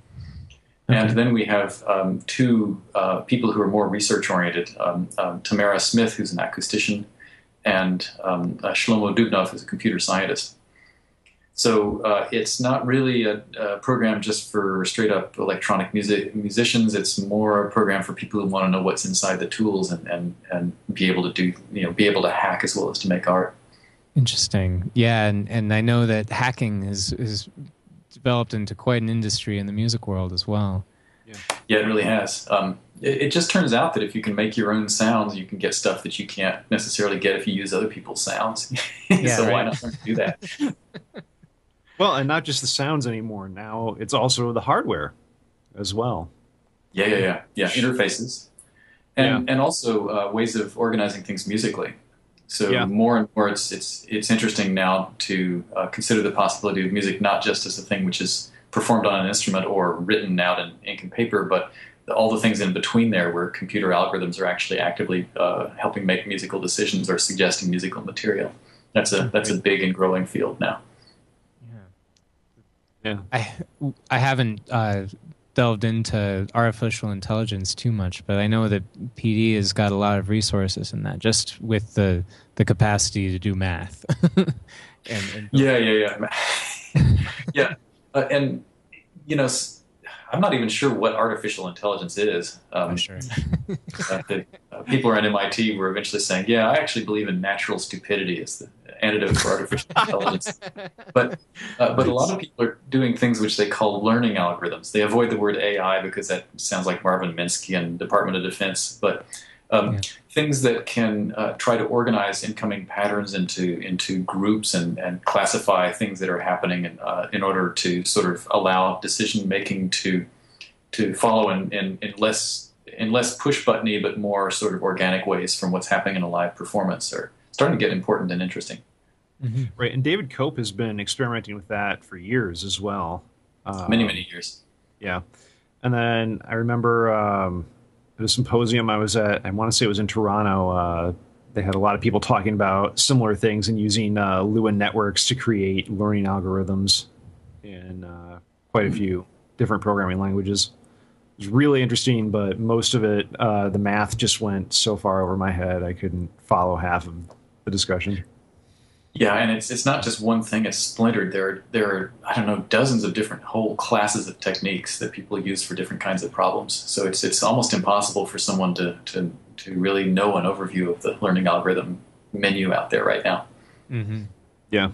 And then we have um, two uh, people who are more research oriented um, um, Tamara Smyth, who's an acoustician, and um, uh, Shlomo Dubnov, who's a computer scientist. So uh, it's not really a, a program just for straight up electronic music musicians. It's more a program for people who want to know what's inside the tools and, and, and be able to do you know be able to hack as well as to make art. Interesting. Yeah, and, and I know that hacking is is developed into quite an industry in the music world as well. Yeah, it really has. Um, it, it just turns out that if you can make your own sounds, you can get stuff that you can't necessarily get if you use other people's sounds. Yeah, so why not learn to do that? Well, and not just the sounds anymore. Now it's also the hardware as well. Yeah, yeah, yeah, yeah. Interfaces, and and also uh, ways of organizing things musically. So Yeah. more and more, it's it's it's interesting now to uh, consider the possibility of music not just as a thing which is performed on an instrument or written out in ink and paper, but all the things in between there, where computer algorithms are actually actively uh, helping make musical decisions or suggesting musical material. That's a that's a big and growing field now. Yeah. I I haven't uh, delved into artificial intelligence too much, but I know that PD has got a lot of resources in that, just with the the capacity to do math. and, and Yeah, yeah, yeah, yeah. Uh, and you know, s- I'm not even sure what artificial intelligence is. Um, I'm sure. uh, the, uh, people around MIT were eventually saying, "Yeah, I actually believe in natural stupidity as the antidote for artificial intelligence." But uh, but a lot of people are doing things which they call learning algorithms. They avoid the word AI because that sounds like Marvin Minsky and Department of Defense. But um, Yeah. Things that can uh, try to organize incoming patterns into into groups and, and classify things that are happening in, uh, in order to sort of allow decision making to to follow in, in, in less in less push buttony but more sort of organic ways from what's happening in a live performance are starting to get important and interesting. Mhm. Right. And David Cope has been experimenting with that for years as well. Um, Many many years. Yeah. And then I remember um, at a symposium I was at, I want to say it was in Toronto, uh, they had a lot of people talking about similar things and using uh, Lua networks to create learning algorithms in uh, quite a few different programming languages. It was really interesting, but most of it, uh, the math just went so far over my head I couldn't follow half of the discussion. Yeah, and it's it's not just one thing; it's splintered. There are there are I don't know dozens of different whole classes of techniques that people use for different kinds of problems. So it's it's almost impossible for someone to to to really know an overview of the learning algorithm menu out there right now. Mm-hmm. Yeah.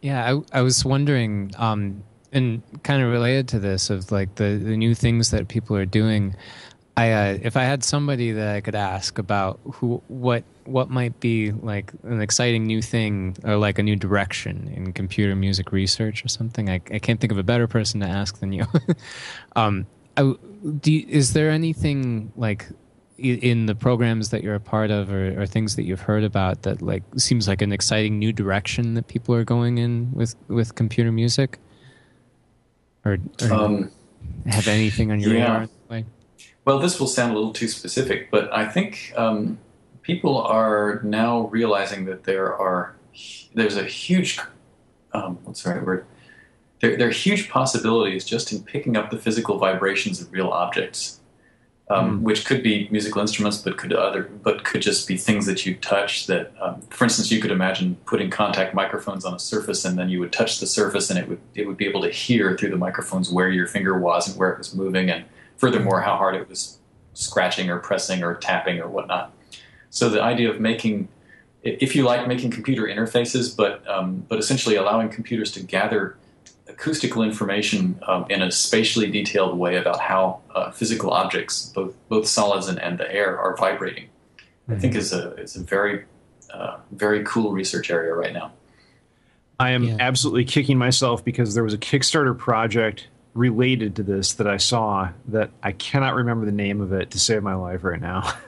Yeah, I, I was wondering, um, and kind of related to this, of like the, the new things that people are doing. I uh, if I had somebody that I could ask about who what what might be like an exciting new thing or like a new direction in computer music research or something, I, I can't think of a better person to ask than you. um, I, do you, is there anything like in the programs that you're a part of or, or, things that you've heard about that like seems like an exciting new direction that people are going in with with computer music or, or um, have anything on your yeah. radar well this will sound a little too specific but i think um, people are now realizing that there are there's a huge um, what's the right word there, there are huge possibilities just in picking up the physical vibrations of real objects um, mm. which could be musical instruments, but could other, but could just be things that you touch. That, um, for instance, you could imagine putting contact microphones on a surface, and then you would touch the surface, and it would it would be able to hear through the microphones where your finger was and where it was moving, and furthermore how hard it was scratching or pressing or tapping or whatnot. So the idea of making, if you like, making computer interfaces, but um, but essentially allowing computers to gather acoustical information um, in a spatially detailed way about how uh, physical objects, both both solids and, and the air, are vibrating. Mm-hmm. I think is a is a very uh, very cool research area right now. I am yeah. absolutely kicking myself because there was a Kickstarter project related to this that I saw that I cannot remember the name of it to save my life right now.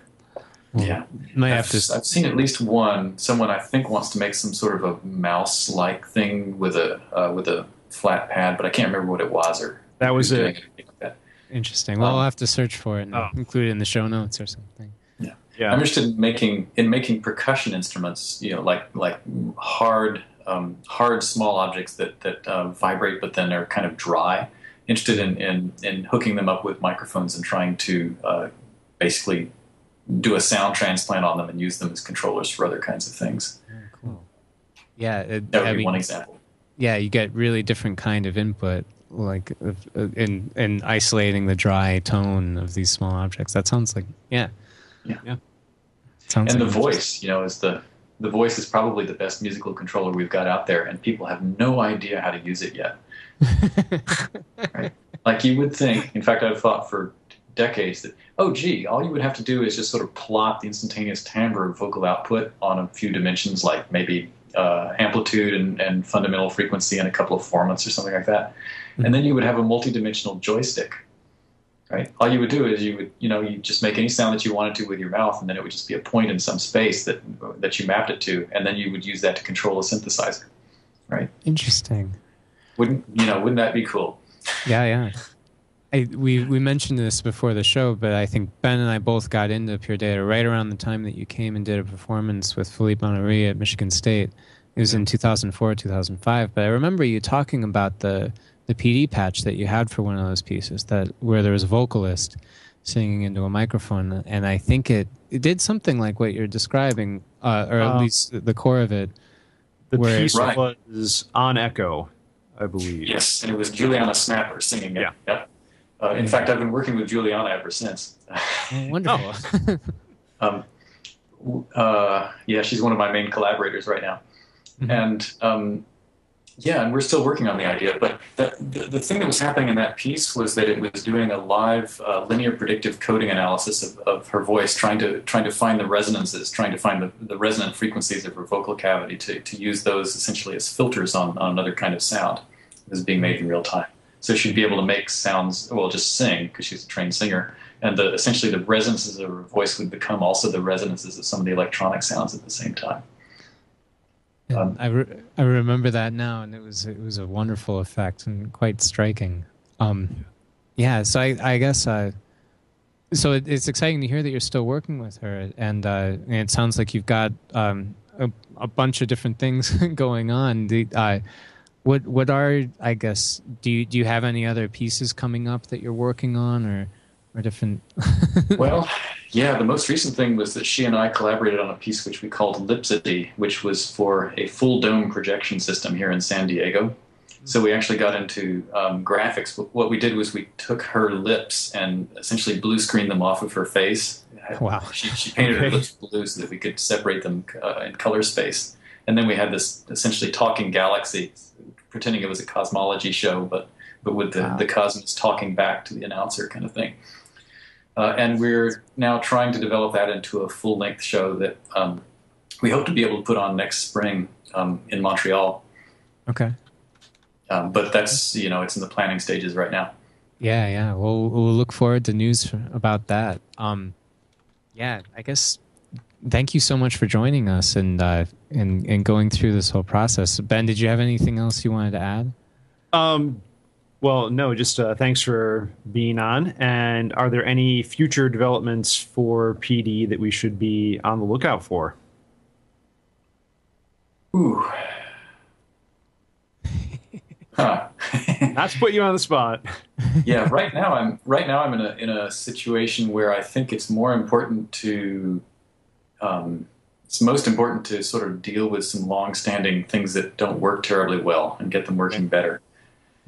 Yeah, I've, I've, seen at least one. Someone I think wants to make some sort of a mouse-like thing with a uh, with a flat pad, but I can't remember what it was or that was it. Like Interesting. Well, um, I'll have to search for it and oh. include it in the show notes or something. Yeah. yeah. I'm interested in making in making percussion instruments. You know, like like hard um, hard small objects that that uh, vibrate, but then they're kind of dry. Interested in, in in hooking them up with microphones and trying to uh, basically do a sound transplant on them and use them as controllers for other kinds of things. Oh, cool. Yeah, it, that would I be mean, one example yeah, you get really different kind of input, like in in isolating the dry tone of these small objects. That sounds like yeah, yeah, yeah. Sounds and like the voice, you know, is the the voice is probably the best musical controller we've got out there, and people have no idea how to use it yet. Right? Like you would think. In fact, I've thought for decades that oh gee all you would have to do is just sort of plot the instantaneous timbre of vocal output on a few dimensions like maybe uh, amplitude and, and, fundamental frequency and a couple of formants or something like that. Mm-hmm. And then you would have a multi-dimensional joystick, right? All you would do is you would, you know, you just make any sound that you wanted to with your mouth, and then it would just be a point in some space that that you mapped it to, and then you would use that to control a synthesizer, right? Interesting. Wouldn't you know? Wouldn't that be cool? Yeah, yeah. I, we we mentioned this before the show, but I think Ben and I both got into Pure Data right around the time that you came and did a performance with Philippe Manoury at Michigan State. It was in 2004, 2005. But I remember you talking about the the PD patch that you had for one of those pieces that where there was a vocalist singing into a microphone, and I think it it did something like what you're describing, uh, or at um, least the core of it. The piece right. was En Echo, I believe. Yes, and it was Juliana Snapper singing it. Yeah. Yep. Uh, in fact, I've been working with Juliana ever since. Wonderful. um, uh, yeah, she's one of my main collaborators right now. Mm-hmm. And um, yeah, and we're still working on the idea. But the, the, thing that was happening in that piece was that it was doing a live uh, linear predictive coding analysis of, of, her voice, trying to trying to find the resonances, trying to find the, the resonant frequencies of her vocal cavity to, to use those essentially as filters on, on another kind of sound that was being made in real time. So she'd be able to make sounds, well, just sing because she's a trained singer. And the, essentially the resonances of her voice would become also the resonances of some of the electronic sounds at the same time. Um, I, re- I remember that now, and it was it was a wonderful effect and quite striking. Um, yeah, so I, I guess uh, so it, it's exciting to hear that you're still working with her, and, uh, and it sounds like you've got um, a, a, bunch of different things going on. The, uh, what what are I guess do you do you have any other pieces coming up that you're working on or or different? well, yeah, the most recent thing was that she and I collaborated on a piece which we called Lipsity, which was for a full dome projection system here in San Diego. So we actually got into um, graphics. What we did was we took her lips and essentially blue screened them off of her face. Wow. She, she painted okay. her lips blue so that we could separate them uh, in color space. And then we had this essentially talking galaxy, pretending it was a cosmology show, but but with the, wow. the cosmos talking back to the announcer kind of thing. Uh, and we're now trying to develop that into a full length show that um, we hope to be able to put on next spring um, in Montreal. Okay. Um, but that's you know it's in the planning stages right now. Yeah, yeah. We'll we'll look forward to news about that. Um, yeah, I guess. Thank you so much for joining us and uh, and and going through this whole process. Ben, did you have anything else you wanted to add? Um, well, no, just uh, thanks for being on. And are there any future developments for PD that we should be on the lookout for? Ooh. Huh. Not to put you on the spot. yeah, right now I'm right now I'm in a in a situation where I think it's more important to um, it's most important to sort of deal with some long-standing things that don't work terribly well and get them working better.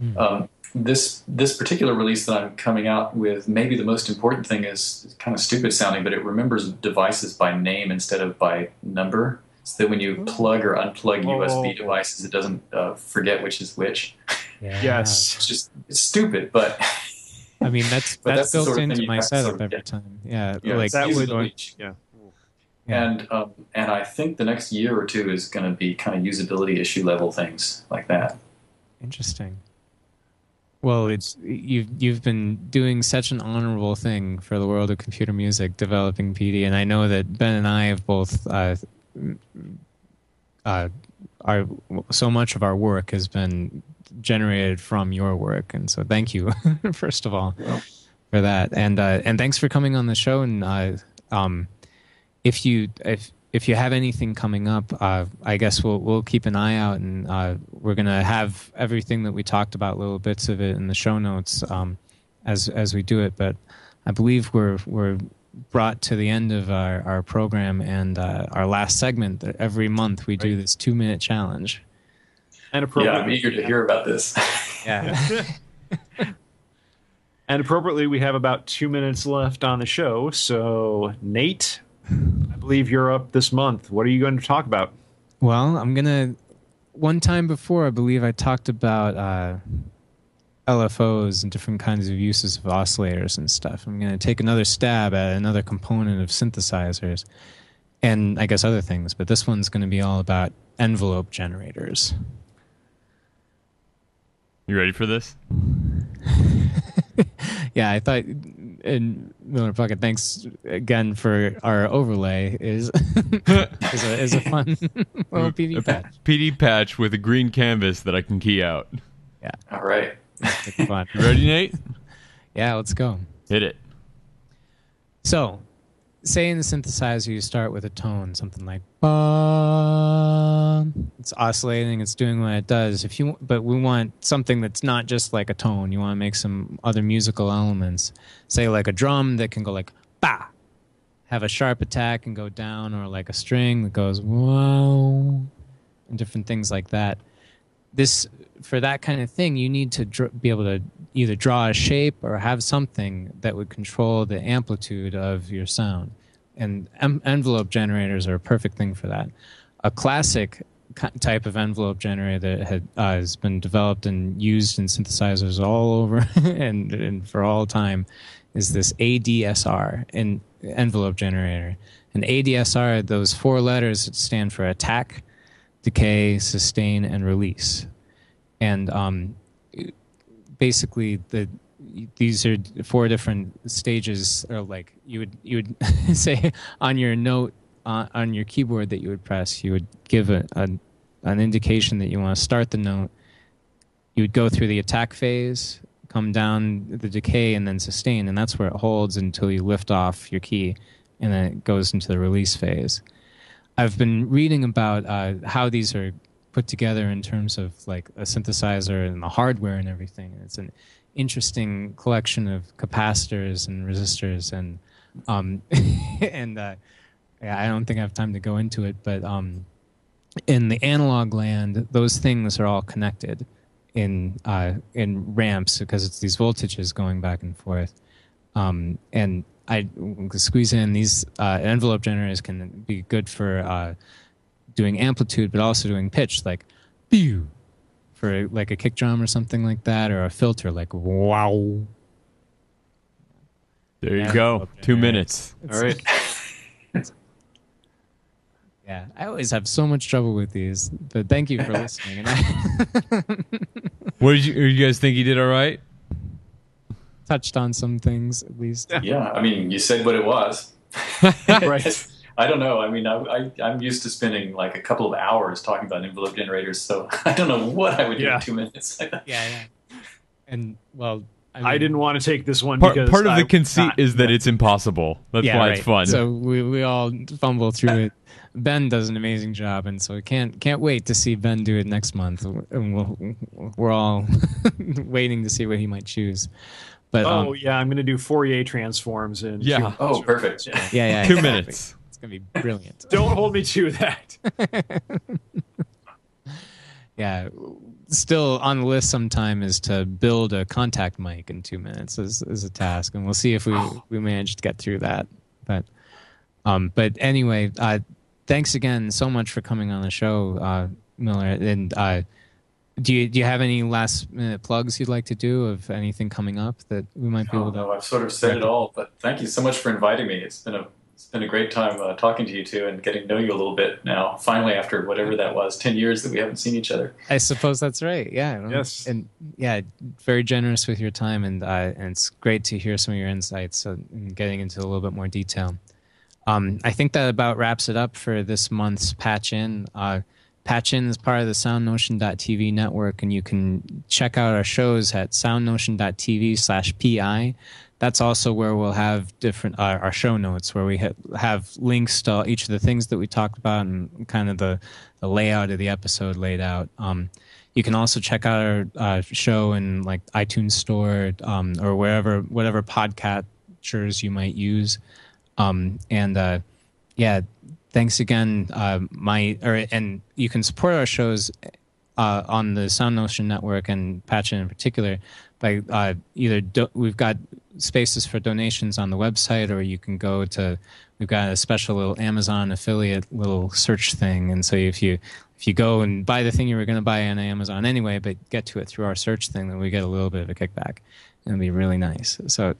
Mm. Um, this this particular release that I'm coming out with, maybe the most important thing is kind of stupid sounding, but it remembers devices by name instead of by number. So that when you plug or unplug oh. USB devices, it doesn't uh, forget which is which. Yeah. Yes, it's just it's stupid, but I mean that's that's, that's built sort of into my setup sort of every time. Yeah, yeah like that would yeah. yeah. And um, and I think the next year or two is going to be kind of usability issue level things like that. Interesting. Well, it's you've you've been doing such an honorable thing for the world of computer music, developing PD, and I know that Ben and I have both. Uh, uh, our so much of our work has been generated from your work, and so thank you, first of all, for that, and uh, and thanks for coming on the show. And uh, um, if you if if you have anything coming up, uh, I guess we'll we'll keep an eye out, and uh, we're gonna have everything that we talked about, little bits of it in the show notes um, as as we do it. But I believe we're we're brought to the end of our, our program and uh, our last segment. Every month we do this two minute challenge. And appropriately, yeah, I'm eager to hear about this. yeah. and appropriately, we have about two minutes left on the show. So, Nate, I believe you're up this month. What are you going to talk about? Well, I'm gonna. One time before, I believe I talked about uh, LFOs and different kinds of uses of oscillators and stuff. I'm gonna take another stab at another component of synthesizers, and I guess other things. But this one's going to be all about envelope generators. You ready for this? yeah, I thought and Miller Puckette, thanks again for our overlay. Is is, a, is a fun little PD patch. PD patch with a green canvas that I can key out. Yeah. All right. fun. You ready, Nate? Yeah, let's go. Hit it. So, say in the synthesizer you start with a tone, something like ba. It's oscillating. It's doing what it does. If you, but we want something that's not just like a tone. You want to make some other musical elements. Say like a drum that can go like ba, have a sharp attack and go down, or like a string that goes wow, and different things like that. This for that kind of thing, you need to dr- be able to either draw a shape or have something that would control the amplitude of your sound. And em- envelope generators are a perfect thing for that. A classic type of envelope generator that had, uh, has been developed and used in synthesizers all over and, and for all time is this ADSR, an envelope generator. And ADSR, those four letters stand for attack, decay, sustain, and release. And um, basically the these are four different stages or like you would you would say on your note uh, on your keyboard that you would press you would give a, a, an indication that you want to start the note. You would go through the attack phase come down the decay and then sustain. And that's where it holds until you lift off your key and then it goes into the release phase. I've been reading about uh, how these are put together in terms of like a synthesizer and the hardware and everything. It's an interesting collection of capacitors and resistors and um, and uh, yeah, I don't think I have time to go into it, but um, in the analog land, those things are all connected in uh, in ramps because it's these voltages going back and forth. Um, and I squeeze in these uh, envelope generators can be good for uh, doing amplitude, but also doing pitch, like pew, for like a kick drum or something like that, or a filter like wow. There you Yeah. go. Two minutes. All right. Yeah, I always have so much trouble with these, but thank you for listening. What did you, you guys think he did all right? touched on some things at least. Yeah, I mean, you said what it was. Right. I don't know. I mean, I, I, I'm used to spending like a couple of hours talking about envelope generators, so I don't know what I would do Yeah. in two minutes. Yeah, yeah. And well, I, I didn't want to take this one Part, because part of I- the conceit not- is that it's impossible. That's yeah, why right. it's fun. So we we all fumble through it. Ben does an amazing job, and so I can't can't wait to see Ben do it next month. And we'll, we're all waiting to see what he might choose. But Oh um, yeah, I'm going to do Fourier transforms and Yeah. Oh, perfect. Yeah. yeah, yeah, Two exactly. minutes. It's gonna be brilliant. Don't hold me to that. yeah still on the list sometime is to build a contact mic in two minutes is, is a task and we'll see if we we manage to get through that but um but anyway uh thanks again so much for coming on the show uh miller and uh do you do you have any last minute plugs you'd like to do of anything coming up that we might be Oh, able to no, I've sort of said it all, but thank you so much for inviting me. It's been a it's been a great time uh, talking to you two and getting to know you a little bit now. Finally, after whatever that was, ten years that we haven't seen each other. I suppose that's right. Yeah. Yes. And yeah, very generous with your time, and uh, and it's great to hear some of your insights and getting into a little bit more detail. Um, I think that about wraps it up for this month's Patch In. Uh, Patch In is part of the SoundNotion.tv network, and you can check out our shows at SoundNotion.tv slash PI. That's also where we'll have different uh, our show notes, where we ha- have links to each of the things that we talked about and kind of the, the layout of the episode laid out. Um, you can also check out our uh, show in like iTunes Store um, or wherever, whatever podcatchers you might use. Um, and uh, yeah, thanks again. Uh, my or and you can support our shows uh, on the Sound Notion network and Patchin in particular by uh, either do- we've got spaces for donations on the website, or you can go to we've got a special little Amazon affiliate little search thing, and so if you if you go and buy the thing you were going to buy on Amazon anyway, but get to it through our search thing, then we get a little bit of a kickback. It'll be really nice. So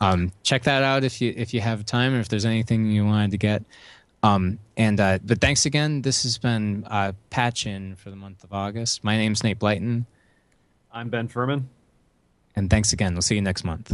um, check that out if you if you have time or if there's anything you wanted to get. Um, and uh, but thanks again. This has been uh, Patch In for the month of August. My name's Nate Blyton, I'm Ben Furman. And thanks again. We'll see you next month.